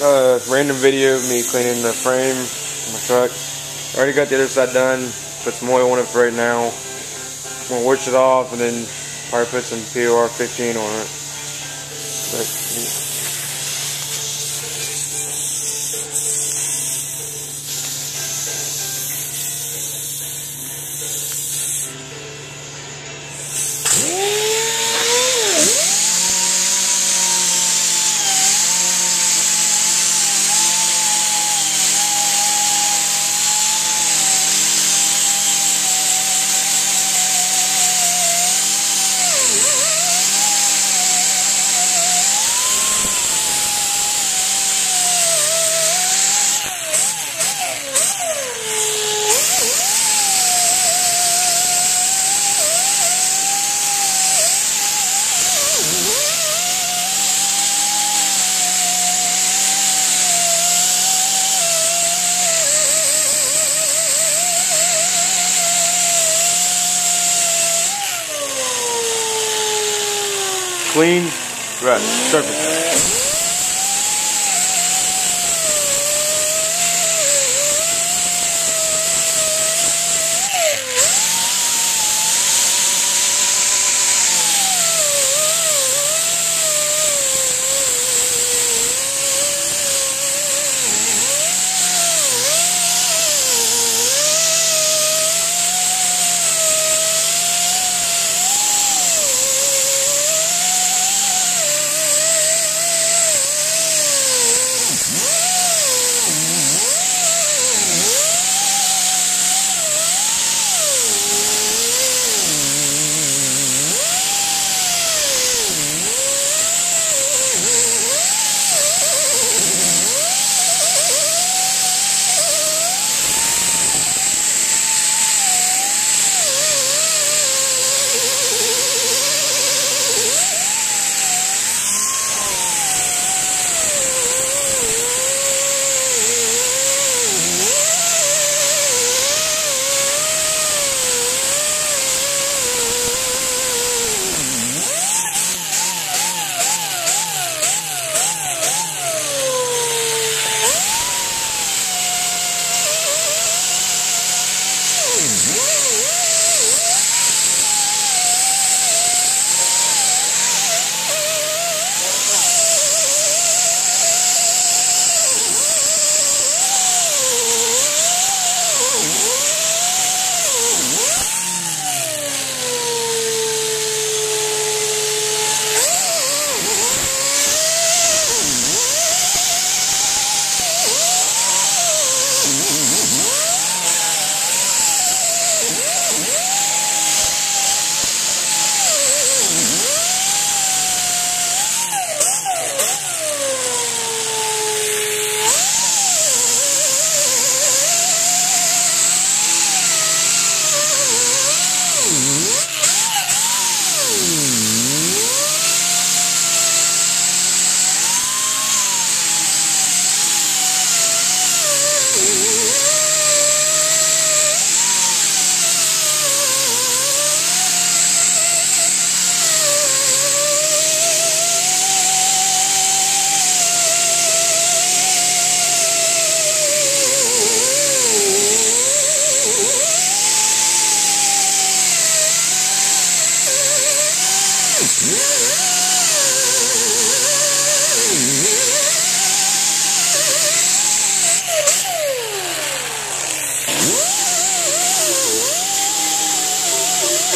uh, random video of me cleaning the frame of my truck. I already got the other side done. Put some oil on it for right now. I'm gonna wash it off and then probably put some POR 15 on it. But, clean, right, surface.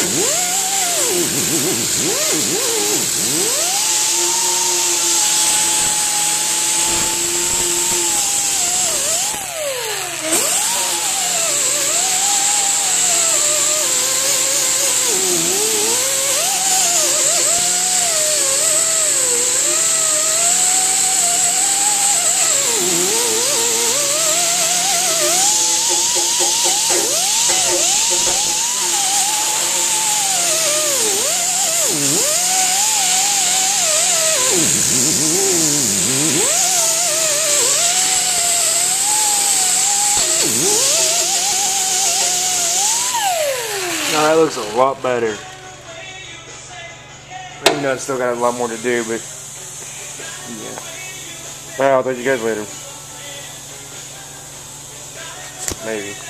Woo! Now that looks a lot better. Even though I still got a lot more to do, but yeah. Alright, I'll talk to you guys later. Maybe.